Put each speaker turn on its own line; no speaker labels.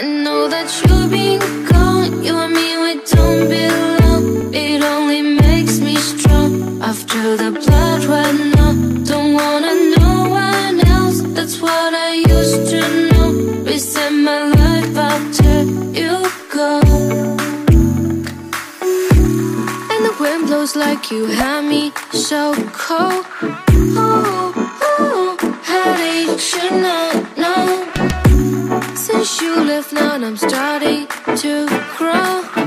I know that you've been gone. You and me, we don't belong. It only makes me strong. After the blood ran out, don't wanna know one else. That's what I used to know. Reset my life after you go. And the wind blows like you had me so cold. You left now, I'm starting to. Oh,